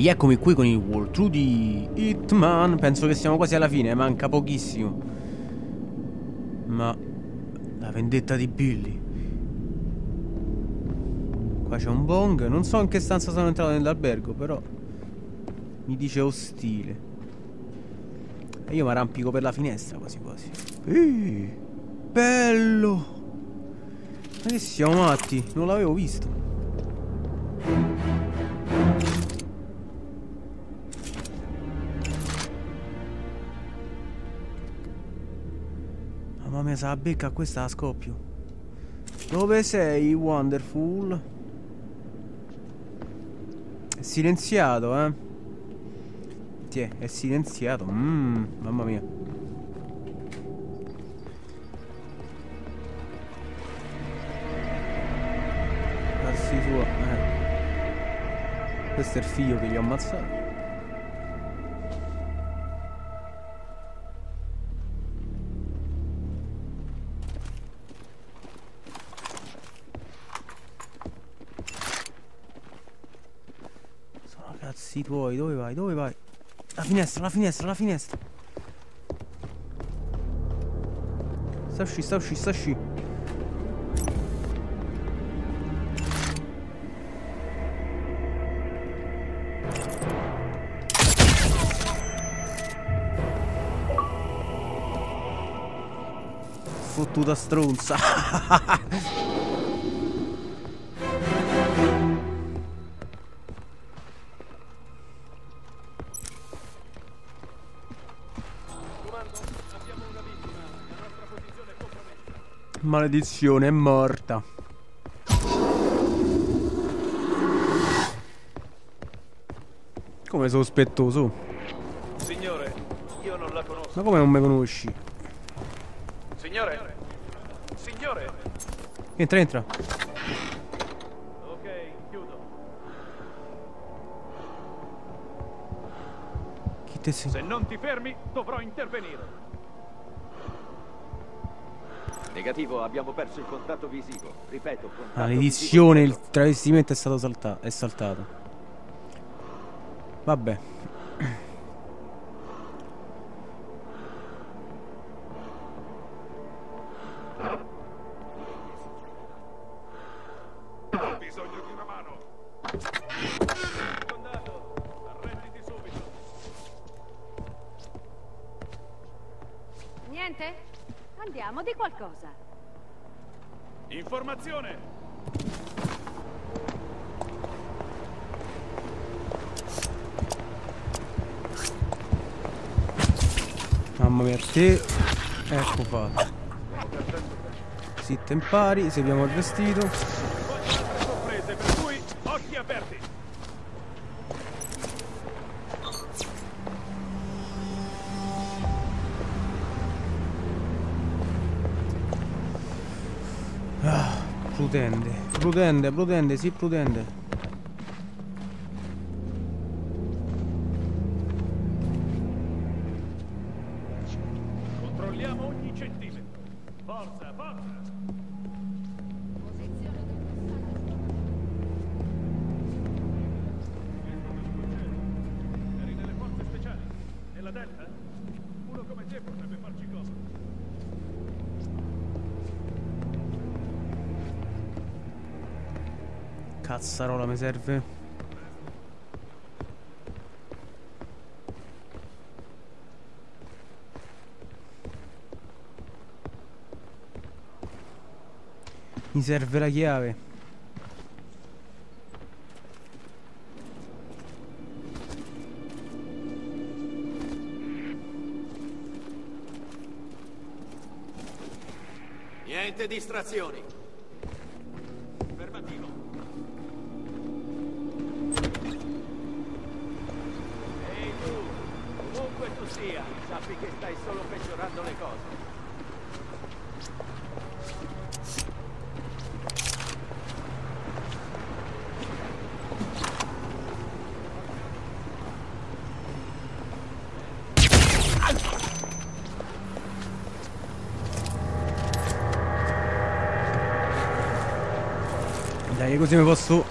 rieccomi qui con il walkthrough di Hitman. Penso che siamo quasi alla fine, manca pochissimo. Ma la vendetta di Billy. Qua c'è un bong. Non so in che stanza sono entrato nell'albergo, però mi dice ostile. E io mi arrampico per la finestra quasi quasi. Ehi, bello! Ma che siamo matti? Non l'avevo visto. Se la becca questa la scoppio. Dove sei, Wonderful? È silenziato, eh? Tiè, è silenziato. Mmm, mamma mia. Cazzi sua, eh. Questo è il figlio che gli ho ammazzato. Cazzi tuoi, dove vai? Dove vai? La finestra, la finestra, la finestra. Sta uscì, sta uscì, sta uscì. Fottuta stronza. Maledizione, è morta. Come sospettoso? Signore, io non la conosco. Ma come non mi conosci? Signore? Signore? Entra, entra. Ok, chiudo. Chi te sei? Se non ti fermi, dovrò intervenire. Negativo, abbiamo perso il contatto visivo. Ripeto, contatto Maledizione, il visivo travestimento è stato salta è saltato. Vabbè. Ho bisogno di una mano. Condato, arrenditi subito. Niente? Andiamo di qualcosa. Informazione! Mamma mia, te. Ecco fatto. Sit in pari, seguiamo il vestito. Prudente, prudente, prudente, sì, prudente. Controlliamo ogni centimetro. Forza, forza! Cazzarola mi serve. Mi serve la chiave. Niente distrazioni. Sia, sappi che stai solo peggiorando le cose. Dai, così mi posso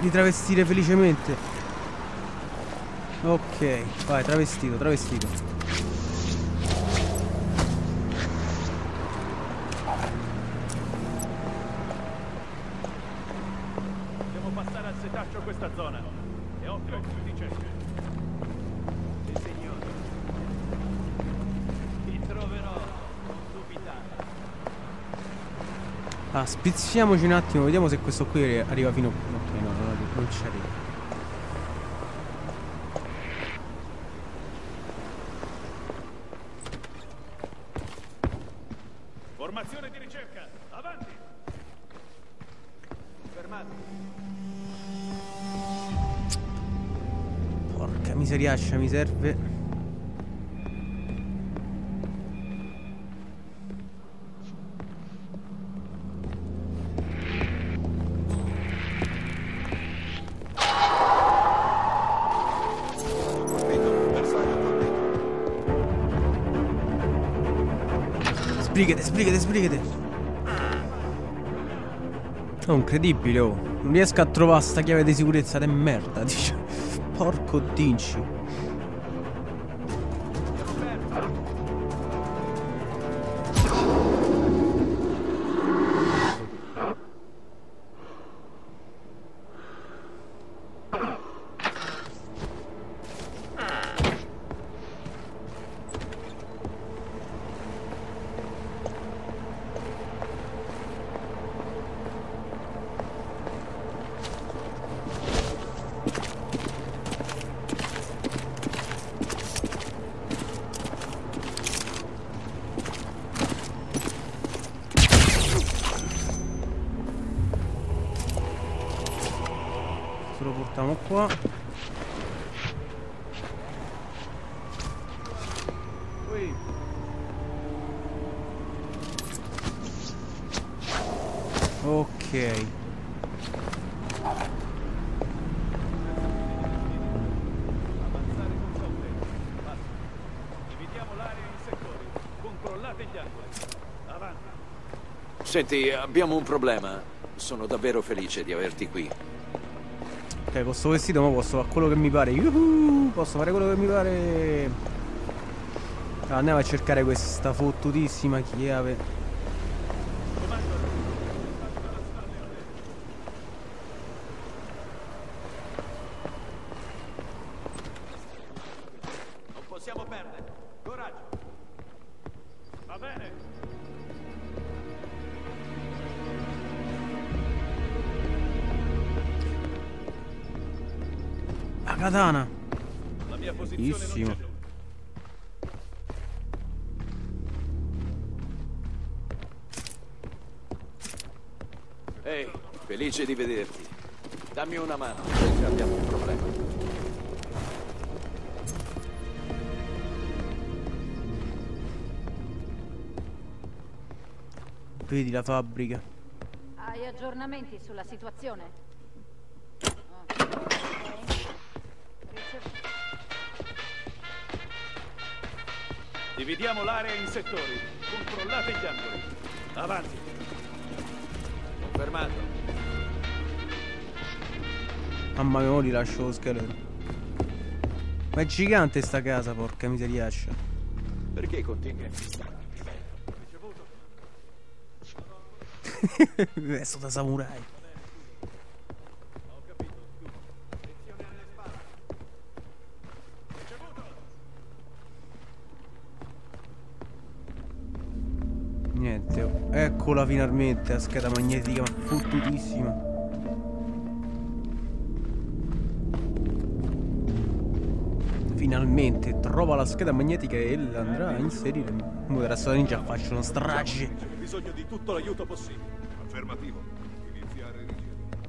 ritravestire felicemente. Ok, vai, travestito, travestito. Al setaccio questa zona. E occhio di cerca. Sì, signore. Ti troverò, non dubitare. Ah, spizziamoci un attimo, vediamo se questo qui arriva fino... Ok, no, no, no, non ci arriva. Formazione di ricerca. Avanti. Fermati. Miseriaccia, mi serve... Sbrigate, sbrigate, sbrigate. Oh, incredibile, oh. Non riesco a trovare sta chiave di sicurezza de merda, dice. Porco dinci. Gli angoli. Avanti. Senti, abbiamo un problema. Sono davvero felice di averti qui. Ok, con sto vestito ma posso fare quello che mi pare. Yuhu! Posso fare quello che mi pare. Allora, andiamo a cercare questa fottutissima chiave. La katana. La mia posizione. Ehi, felice di vederti. Dammi una mano, perché abbiamo un problema. Vedi la fabbrica. Hai aggiornamenti sulla situazione? Dividiamo l'area in settori. Controllate gli angoli. Avanti. Confermato. Mamma mia, li lascio lo scheletro. Ma è gigante sta casa, porca miseriaccia. Perché continui? Vesto da samurai. Eccola finalmente la scheda magnetica, ma fottutissima. Finalmente trova la scheda magnetica e la andrà a inserire. Mo della storia ninja faccio una strage. C'è bisogno di tutto l'aiuto possibile. Affermativo. Iniziare ricerca.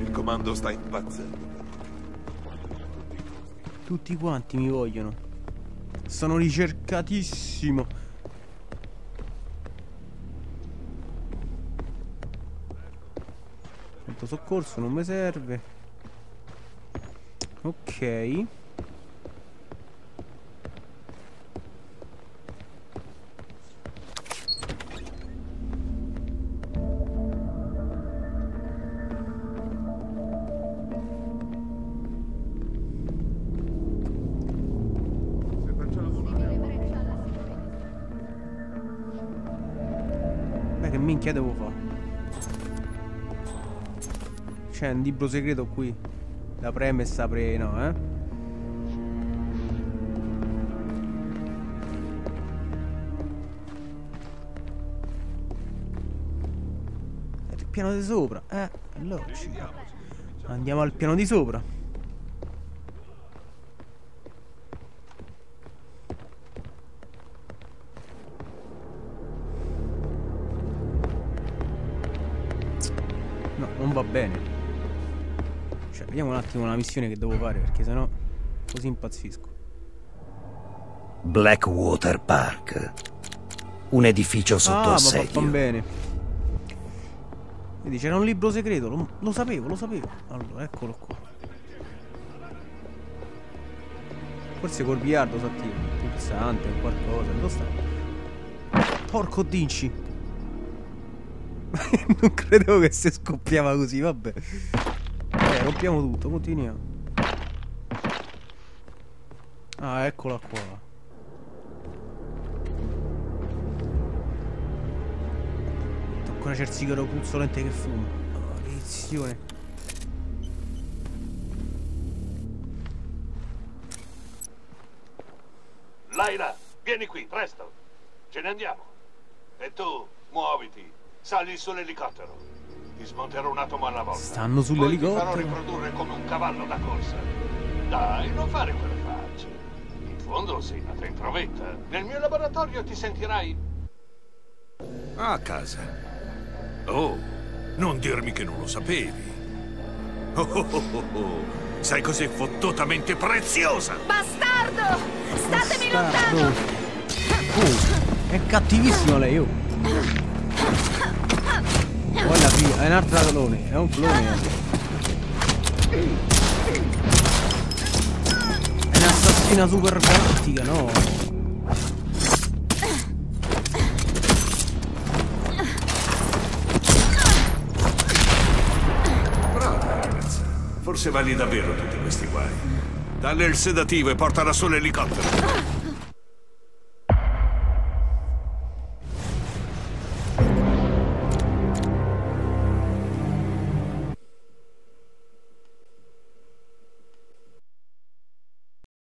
Il comando sta impazzendo. Tutti quanti mi vogliono. Sono ricercatissimo. Pronto soccorso non mi serve. Ok. Minchia devo fare? C'è un libro segreto qui. La preme e sapre no, eh? È il piano di sopra, eh? Allora Andiamo al piano di sopra. Bene. Cioè, vediamo un attimo la missione che devo fare, perché sennò così impazzisco. Blackwater Park. Un edificio sotto ah, ma assedio. va bene. Vedi, c'era un libro segreto, lo, lo sapevo, lo sapevo. Allora, eccolo qua. Forse col biliardo si attiva. Pulsante, un qualcosa. Dove sta? Porco dinci. non credevo che si scoppiava così, vabbè. Eh, rompiamo tutto, continuiamo. Ah, eccola qua. Ancora c'è il sigaro puzzolente che fuma. Oh, maledizione. Laila, vieni qui, presto. Ce ne andiamo. E tu, muoviti. Sali sull'elicottero. Ti smonterò un atomo alla volta. Stanno Poi ti farò sull'elicottero. riprodurre come un cavallo da corsa. Dai, non fare quelle facce. In fondo sei una tentrovetta. Nel mio laboratorio ti sentirai... A casa. Oh, non dirmi che non lo sapevi. Oh, oh, oh, oh, oh. Sei così fottutamente preziosa. Bastardo! Statemi Bastardo. lontano! Oh, è cattivissimo lei, oh. Oh, è la figlia, è un'altra clone, è un clone. È un'assassina super galattica, no? Brava ragazza. Forse vali davvero tutti questi guai. Dalle il sedativo e portala sull'elicottero.